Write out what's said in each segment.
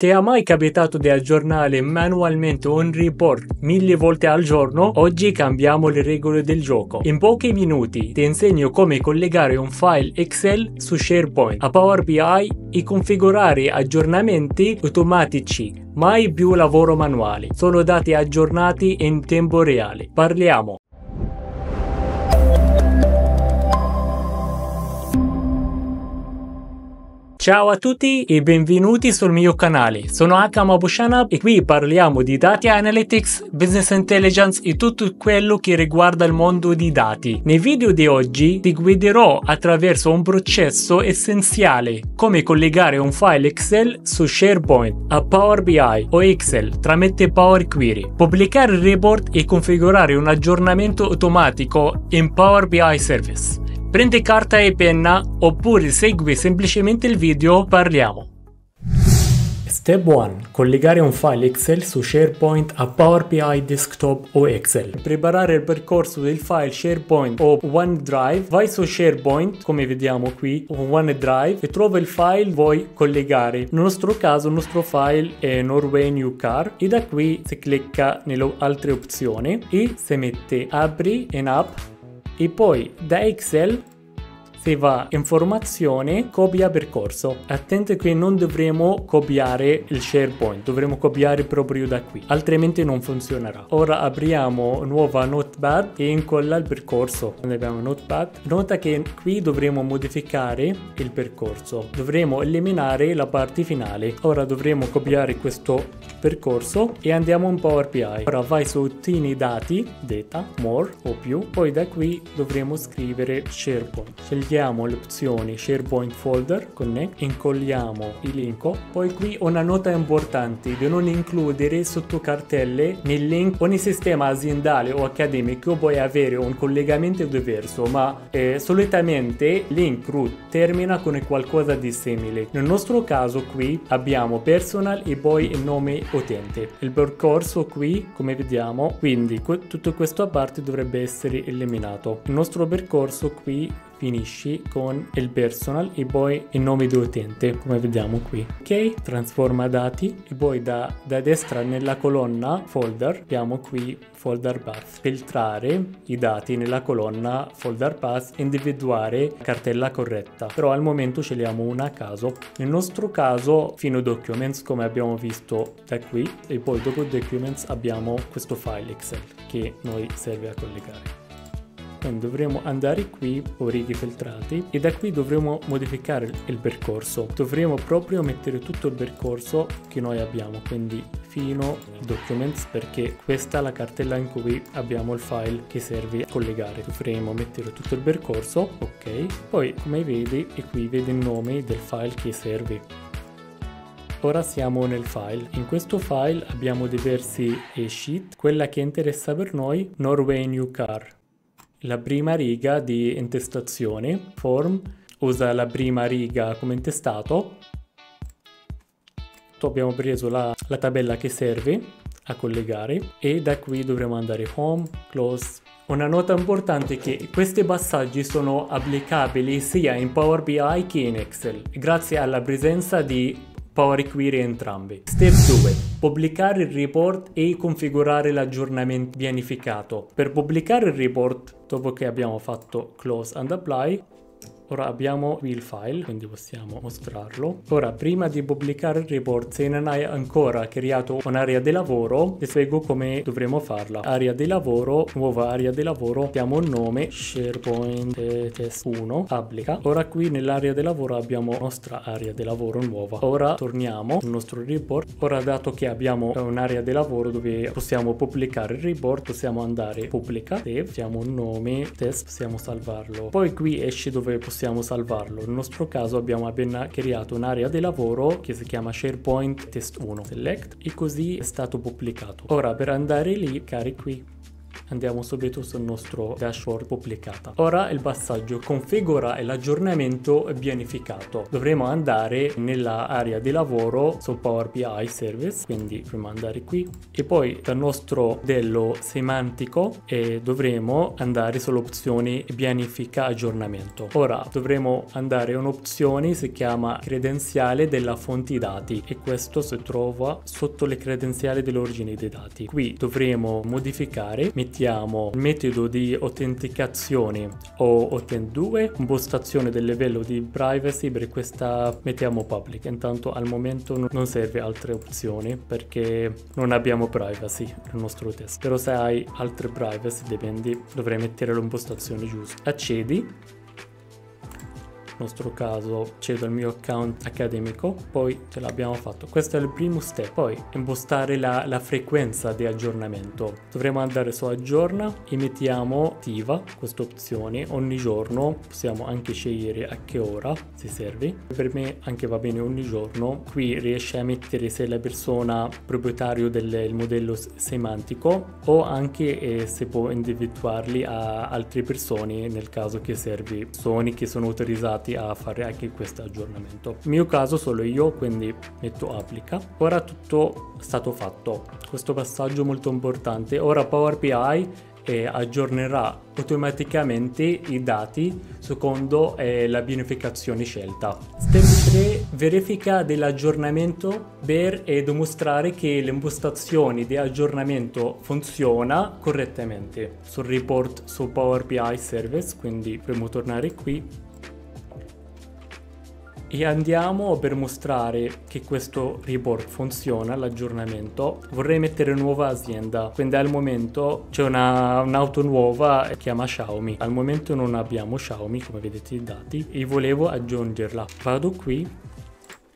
Ti è mai capitato di aggiornare manualmente un report mille volte al giorno? Oggi cambiamo le regole del gioco. In pochi minuti ti insegno come collegare un file Excel su SharePoint a Power BI e configurare aggiornamenti automatici. Mai più lavoro manuale. Sono dati aggiornati in tempo reale. Parliamo. Ciao a tutti e benvenuti sul mio canale. Sono Akam Abushanab e qui parliamo di Data Analytics, Business Intelligence e tutto quello che riguarda il mondo di dati. Nei video di oggi ti guiderò attraverso un processo essenziale, come collegare un file Excel su SharePoint a Power BI o Excel tramite Power Query, pubblicare il report e configurare un aggiornamento automatico in Power BI Service. Prendi carta e penna oppure segui semplicemente il video, parliamo. Step 1. Collegare un file Excel su SharePoint a Power BI Desktop o Excel. Preparare il percorso del file SharePoint o OneDrive, vai su SharePoint, come vediamo qui, OneDrive, e trova il file vuoi collegare. Nel nostro caso il nostro file è Norway New Car e da qui si clicca nelle altre opzioni e si mette apri in app e poi da Excel si va informazione copia percorso. Attenti che non dovremo copiare il SharePoint dovremo copiare proprio da qui altrimenti non funzionerà. Ora apriamo nuova notepad e incolla il percorso. Quindi abbiamo notepad nota che qui dovremo modificare il percorso. Dovremo eliminare la parte finale. Ora dovremo copiare questo percorso e andiamo in Power BI ora vai su ottieni dati data more o più poi da qui dovremo scrivere SharePoint le opzioni SharePoint Folder, Connect, incolliamo il link, poi qui una nota importante di non includere sotto cartelle nel link ogni sistema aziendale o accademico puoi avere un collegamento diverso, ma eh, solitamente link root termina con qualcosa di simile. Nel nostro caso qui abbiamo personal e poi il nome utente. Il percorso qui, come vediamo, quindi tutta questa parte dovrebbe essere eliminato. Il nostro percorso qui finisci con il personal e poi il nome di utente come vediamo qui. Ok trasforma dati e poi da, da destra nella colonna folder abbiamo qui folder path. Filtrare i dati nella colonna folder path individuare la cartella corretta. Però al momento scegliamo una a caso. Nel nostro caso fino documents come abbiamo visto da qui e poi dopo documents abbiamo questo file excel che noi serve a collegare quindi dovremo andare qui o righe filtrati e da qui dovremo modificare il percorso. Dovremo proprio mettere tutto il percorso che noi abbiamo quindi fino documents perché questa è la cartella in cui abbiamo il file che serve a collegare. Dovremo mettere tutto il percorso ok? Poi come vedi e qui vedi il nome del file che serve. Ora siamo nel file. In questo file abbiamo diversi sheet. Quella che interessa per noi, Norway New Car la prima riga di intestazione, form, usa la prima riga come intestato. Abbiamo preso la, la tabella che serve a collegare e da qui dovremo andare home, close. Una nota importante è che questi passaggi sono applicabili sia in Power BI che in Excel, grazie alla presenza di Power Query entrambi. Step 2. Pubblicare il report e configurare l'aggiornamento pianificato. Per pubblicare il report, dopo che abbiamo fatto close and apply, Ora abbiamo il file, quindi possiamo mostrarlo. Ora, prima di pubblicare il report, se non hai ancora creato un'area di lavoro, ti spiego come dovremo farla. Area di lavoro, nuova area di lavoro, diamo un nome, SharePoint Test 1, applica. Ora qui nell'area di lavoro abbiamo nostra area di lavoro nuova. Ora torniamo sul nostro report. Ora dato che abbiamo un'area di lavoro dove possiamo pubblicare il report, possiamo andare pubblica, save, diamo un nome, test, possiamo salvarlo. Poi qui esce dove possiamo possiamo salvarlo. Nel nostro caso abbiamo appena creato un'area di lavoro che si chiama SharePoint Test 1. Select e così è stato pubblicato. Ora per andare lì, cari qui Andiamo subito sul nostro dashboard pubblicata. Ora il passaggio configura l'aggiornamento pianificato. Dovremo andare nella area di lavoro sul Power BI Service, quindi prima andare qui e poi dal nostro modello semantico e dovremo andare sull'opzione pianifica aggiornamento. Ora dovremo andare a un'opzione si chiama credenziale della fonte dati e questo si trova sotto le credenziali dell'origine dei dati. Qui dovremo modificare, mettiamo il metodo di autenticazione o autent 2, impostazione del livello di privacy per questa mettiamo public. Intanto al momento non serve altre opzioni perché non abbiamo privacy nel nostro test. Però se hai altre privacy dipende, dovrei mettere l'impostazione giusta. Accedi nostro caso cedo il mio account accademico, poi ce l'abbiamo fatto. Questo è il primo step. Poi impostare la, la frequenza di aggiornamento. Dovremo andare su aggiorna e mettiamo attiva questa opzione. Ogni giorno possiamo anche scegliere a che ora si serve. Per me anche va bene ogni giorno. Qui riesce a mettere se la persona proprietario del modello semantico o anche eh, se può individuarli a altre persone nel caso che serve persone che sono autorizzate pronti a fare anche questo aggiornamento. Nel mio caso solo io, quindi metto applica. Ora tutto è stato fatto. Questo passaggio molto importante. Ora Power BI eh, aggiornerà automaticamente i dati secondo eh, la pianificazione scelta. Step 3. Verifica dell'aggiornamento per eh, dimostrare che l'impostazione di aggiornamento funziona correttamente. Sul report su Power BI Service, quindi premo tornare qui e andiamo per mostrare che questo report funziona, l'aggiornamento, vorrei mettere nuova azienda, quindi al momento c'è una, un'auto nuova che chiama Xiaomi, al momento non abbiamo Xiaomi come vedete i dati e volevo aggiungerla, vado qui,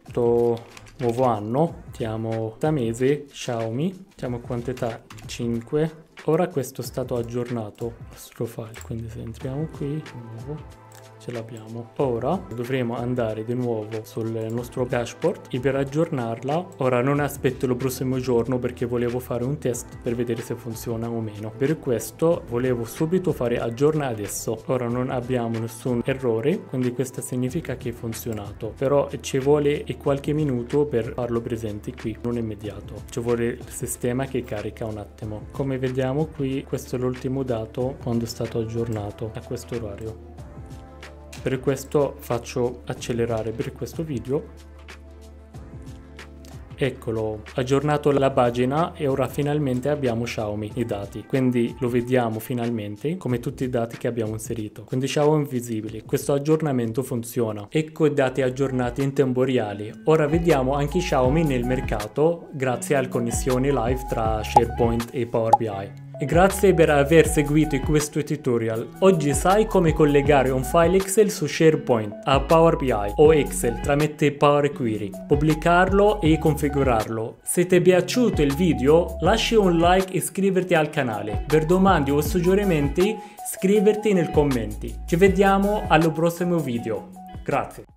sto nuovo anno, mettiamo da mese Xiaomi, mettiamo quantità 5, ora questo è stato aggiornato, nostro file, quindi se entriamo qui, nuovo, ce l'abbiamo. Ora dovremo andare di nuovo sul nostro dashboard e per aggiornarla, ora non aspetto il prossimo giorno perché volevo fare un test per vedere se funziona o meno. Per questo volevo subito fare aggiorna adesso. Ora non abbiamo nessun errore, quindi questo significa che è funzionato. Però ci vuole qualche minuto per farlo presente qui, non immediato. Ci vuole il sistema che carica un attimo. Come vediamo qui, questo è l'ultimo dato quando è stato aggiornato a questo orario. Per questo faccio accelerare per questo video. Eccolo, aggiornato la pagina e ora finalmente abbiamo Xiaomi i dati, quindi lo vediamo finalmente come tutti i dati che abbiamo inserito. Quindi Xiaomi invisibili, questo aggiornamento funziona. Ecco i dati aggiornati in tempo reale. Ora vediamo anche Xiaomi nel mercato grazie alla connessione live tra SharePoint e Power BI. Grazie per aver seguito questo tutorial. Oggi sai come collegare un file Excel su SharePoint a Power BI o Excel tramite Power Query, pubblicarlo e configurarlo. Se ti è piaciuto il video lascia un like e iscriverti al canale. Per domande o suggerimenti scriverti nei commenti. Ci vediamo al prossimo video. Grazie.